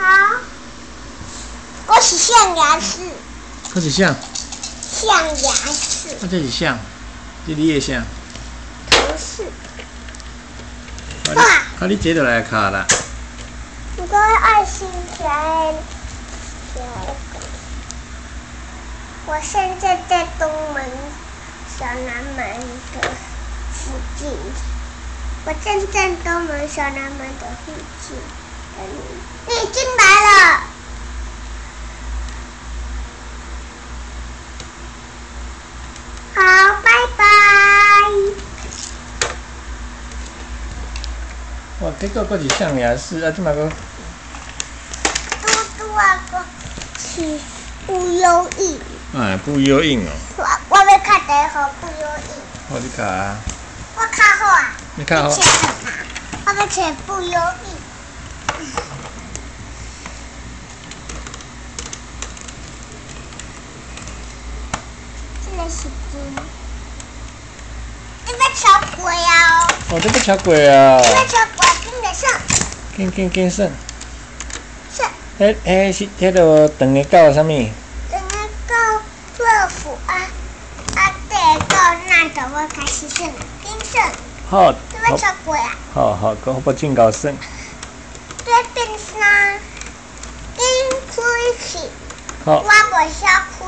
好，我是象牙齿，它是象，象牙齿，它这是象，这你的象。不是。啊你啊，你这就来卡啦。你都会爱心起来。我现在在东门小南门的附近，我正在东门小南门的附近。等你。你进来了。好，拜拜。哇，这个佫是象牙齿，啊，即嘛佫嘟嘟啊个是不优异，哎不油印哦。我我要看第一号不优异，我，你卡啊，我看好啊，你看好切。我要切不优异。这个是金，你要超过啊！哦，这个超过啊，你要超过金的上紧紧紧算。上，是迄个长的狗啥物？等下到乐福啊啊！对，到那头我开始算了，金胜，好，你要超过啊！好好，个好不进高算。对变啥？金开始，好我。不想开。